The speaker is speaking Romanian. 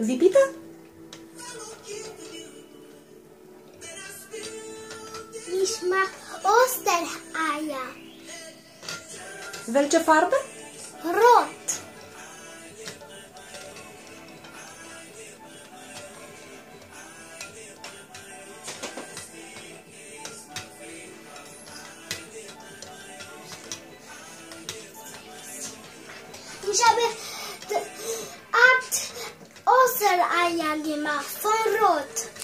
Zipită? Nishma Oster aia. Welche Farbe? Rot. شب عبد آسر ایالی مخفون رود